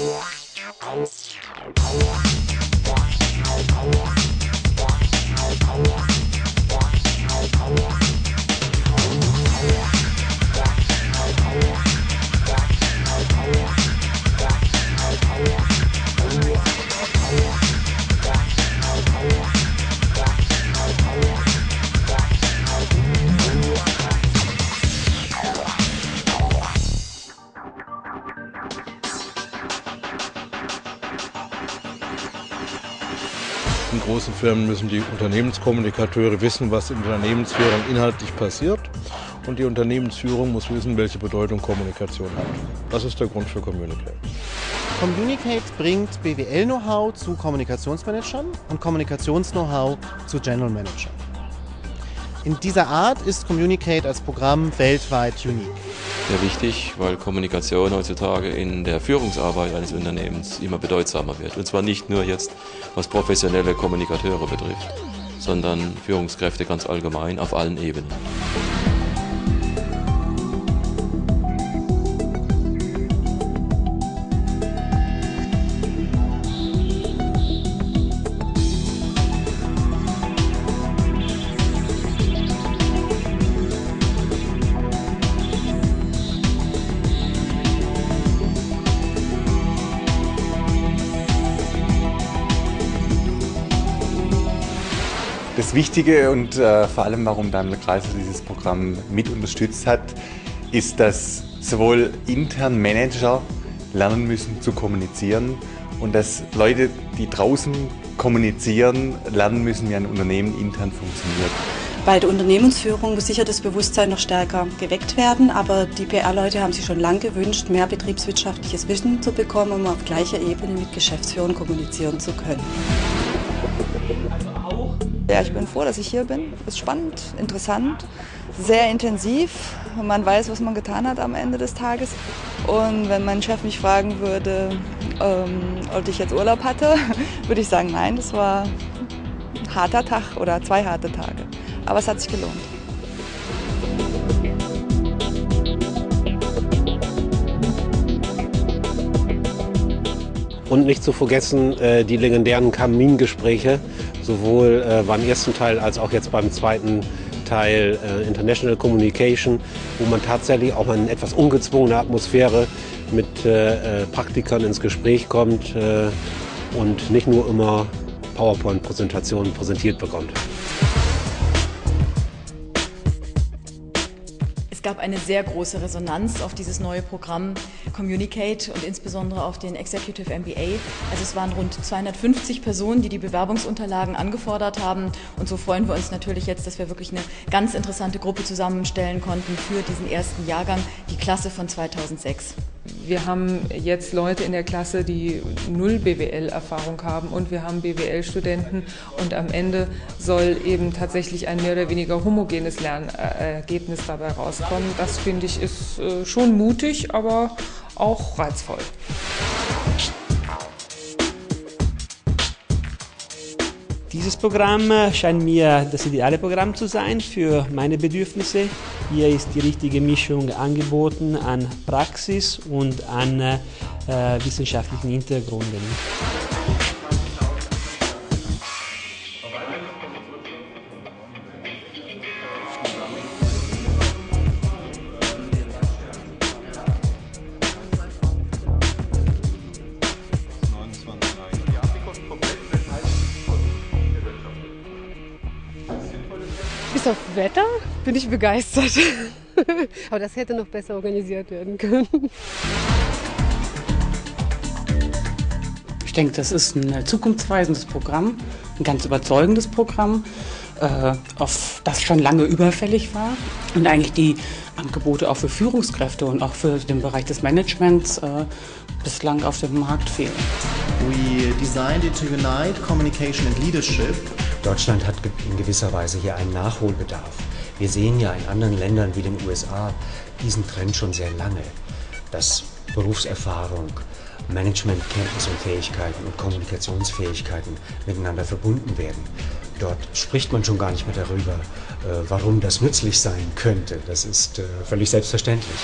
Oh, In großen Firmen müssen die Unternehmenskommunikateure wissen, was in Unternehmensführung inhaltlich passiert. Und die Unternehmensführung muss wissen, welche Bedeutung Kommunikation hat. Das ist der Grund für Communicate. Communicate bringt BWL-Know-how zu Kommunikationsmanagern und Kommunikations-Know-how zu General Managern. In dieser Art ist Communicate als Programm weltweit unique. Sehr wichtig, weil Kommunikation heutzutage in der Führungsarbeit eines Unternehmens immer bedeutsamer wird. Und zwar nicht nur jetzt, was professionelle Kommunikateure betrifft, sondern Führungskräfte ganz allgemein auf allen Ebenen. Das Wichtige und äh, vor allem, warum Daimler Chrysler dieses Programm mit unterstützt hat, ist, dass sowohl intern Manager lernen müssen zu kommunizieren und dass Leute, die draußen kommunizieren, lernen müssen, wie ein Unternehmen intern funktioniert. Bei der Unternehmensführung muss sicher das Bewusstsein noch stärker geweckt werden, aber die PR-Leute haben sich schon lange gewünscht, mehr betriebswirtschaftliches Wissen zu bekommen, um auf gleicher Ebene mit Geschäftsführern kommunizieren zu können. Ja, ich bin froh, dass ich hier bin. Es ist spannend, interessant, sehr intensiv. Man weiß, was man getan hat am Ende des Tages. Und wenn mein Chef mich fragen würde, ähm, ob ich jetzt Urlaub hatte, würde ich sagen, nein, das war ein harter Tag oder zwei harte Tage. Aber es hat sich gelohnt. Und nicht zu vergessen äh, die legendären Kamingespräche, sowohl äh, beim ersten Teil als auch jetzt beim zweiten Teil äh, International Communication, wo man tatsächlich auch in etwas ungezwungene Atmosphäre mit äh, äh, Praktikern ins Gespräch kommt äh, und nicht nur immer PowerPoint-Präsentationen präsentiert bekommt. Es gab eine sehr große Resonanz auf dieses neue Programm Communicate und insbesondere auf den Executive MBA. Also es waren rund 250 Personen, die die Bewerbungsunterlagen angefordert haben. Und so freuen wir uns natürlich jetzt, dass wir wirklich eine ganz interessante Gruppe zusammenstellen konnten für diesen ersten Jahrgang, die Klasse von 2006. Wir haben jetzt Leute in der Klasse, die null BWL-Erfahrung haben und wir haben BWL-Studenten und am Ende soll eben tatsächlich ein mehr oder weniger homogenes Lernergebnis dabei rauskommen. Das finde ich ist äh, schon mutig, aber auch reizvoll. Dieses Programm scheint mir das ideale Programm zu sein für meine Bedürfnisse. Hier ist die richtige Mischung angeboten an Praxis und an äh, wissenschaftlichen Hintergründen. Auf Wetter bin ich begeistert. Aber das hätte noch besser organisiert werden können. Ich denke, das ist ein zukunftsweisendes Programm, ein ganz überzeugendes Programm, äh, auf das schon lange überfällig war und eigentlich die Angebote auch für Führungskräfte und auch für den Bereich des Managements äh, bislang auf dem Markt fehlen. We designed it to unite communication and leadership Deutschland hat in gewisser Weise hier einen Nachholbedarf. Wir sehen ja in anderen Ländern wie den USA diesen Trend schon sehr lange, dass Berufserfahrung, Managementkenntnis und Fähigkeiten und Kommunikationsfähigkeiten miteinander verbunden werden. Dort spricht man schon gar nicht mehr darüber, warum das nützlich sein könnte. Das ist völlig selbstverständlich.